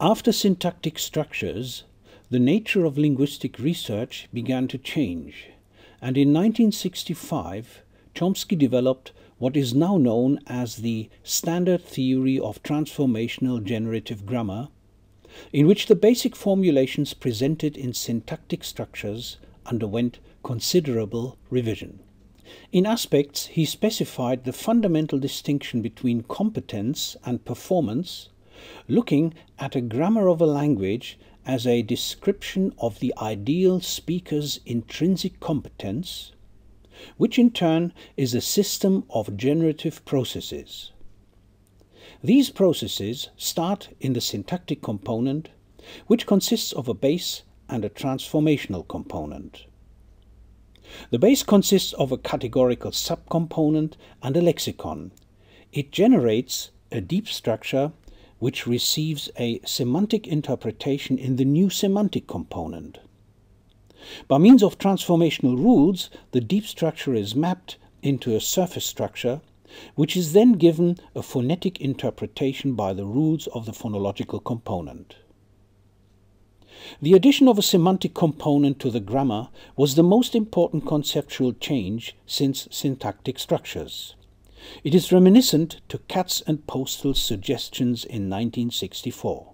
After syntactic structures, the nature of linguistic research began to change, and in 1965, Chomsky developed what is now known as the standard theory of transformational generative grammar, in which the basic formulations presented in syntactic structures underwent considerable revision. In aspects, he specified the fundamental distinction between competence and performance, looking at a grammar of a language as a description of the ideal speaker's intrinsic competence, which in turn is a system of generative processes. These processes start in the syntactic component, which consists of a base and a transformational component. The base consists of a categorical subcomponent and a lexicon. It generates a deep structure which receives a semantic interpretation in the new semantic component. By means of transformational rules, the deep structure is mapped into a surface structure, which is then given a phonetic interpretation by the rules of the phonological component. The addition of a semantic component to the grammar was the most important conceptual change since syntactic structures. It is reminiscent to Katz and Postal's suggestions in 1964.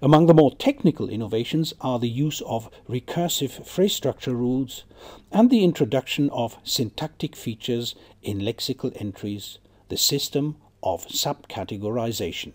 Among the more technical innovations are the use of recursive phrase structure rules and the introduction of syntactic features in lexical entries, the system of subcategorization.